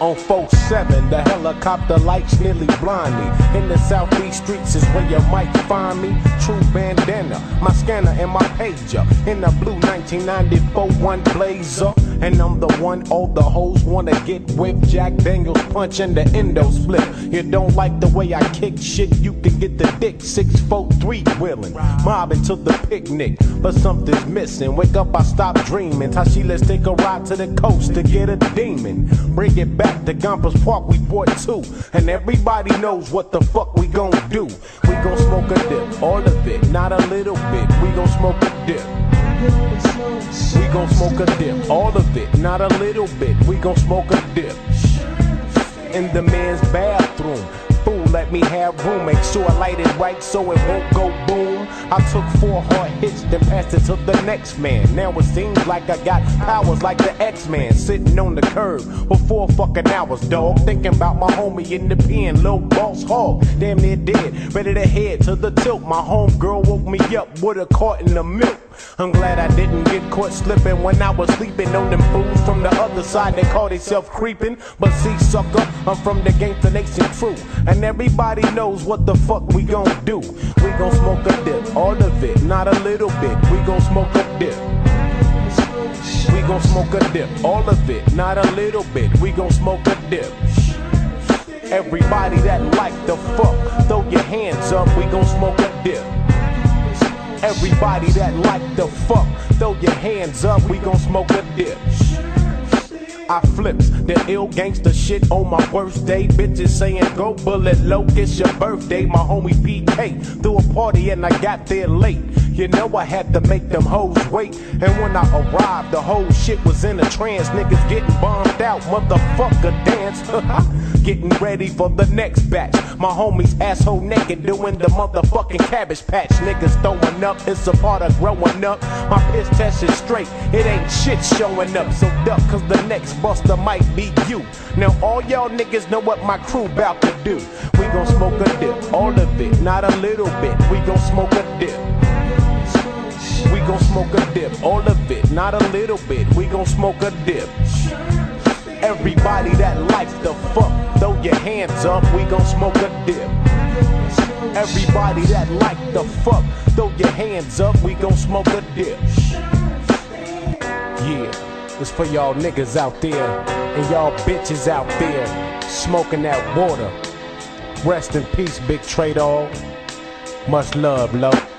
On 4-7, the helicopter lights nearly blind me. In the southeast streets is where you might find me. True bandana, my scanner and my pager. In the blue 1994 one blazer. And I'm the one all the hoes wanna get with. Jack Daniels punch and the endo split. You don't like the way I kick shit, you can get the dick. 643 wheeling, mobbing to the picnic. But something's missing. Wake up, I stop dreaming. Tashi, let's take a ride to the coast to get a demon. Bring it back to Gompers Park, we bought two. And everybody knows what the fuck we gon' do. We gon' smoke a dip, all of it, not a little bit. We gon' smoke a dip. Gon' smoke a dip, all of it, not a little bit. We gon' smoke a dip. In the man's bathroom. Fool, me have room. Make sure I light it right so it won't go boom. I took four hard hits, then passed it to the next man. Now it seems like I got powers like the X-Man. Sitting on the curb for four fucking hours, dog. Thinking about my homie in the pen, little boss hog. Damn near dead, ready to head to the tilt. My homegirl woke me up with a carton of milk. I'm glad I didn't get caught slipping when I was sleeping on them fools from the other side. They call themselves creeping. But see, sucker, I'm from the Gangsta Nation crew. And everybody knows what the fuck we gon' do. We gon' smoke a dip, all of it, not a little bit. We gon' smoke a dip. We gon' smoke a dip, all of it, not a little bit. We gon' smoke a dip. Everybody that like the fuck, throw your hands up. We gon' smoke a dip. Everybody that like the fuck, throw your hands up, we gon' smoke a dip. I flips the ill gangster shit on my worst day. Bitches saying go bullet low, it's your birthday. My homie PK threw a party and I got there late. You know I had to make them hoes wait. And when I arrived, the whole shit was in a trance. Niggas getting bombed out, motherfucker dance. getting ready for the next batch. My homies asshole naked doing the motherfucking cabbage patch. Niggas throwing up, it's a part of growing up. My piss test is straight, it ain't shit showing up. So duck, cause the next buster might be you. Now all y'all niggas know what my crew bout to do. We gon' smoke a dip, all of it, not a little bit. We gon' smoke a dip. Dip, all of it, not a little bit. We gon' smoke a dip. Everybody that likes the fuck, throw your hands up. We gon' smoke a dip. Everybody that like the fuck, throw your hands up. We gon' smoke a dip. Yeah, it's for y'all niggas out there and y'all bitches out there smoking that water. Rest in peace, Big Trade All. Much love, love.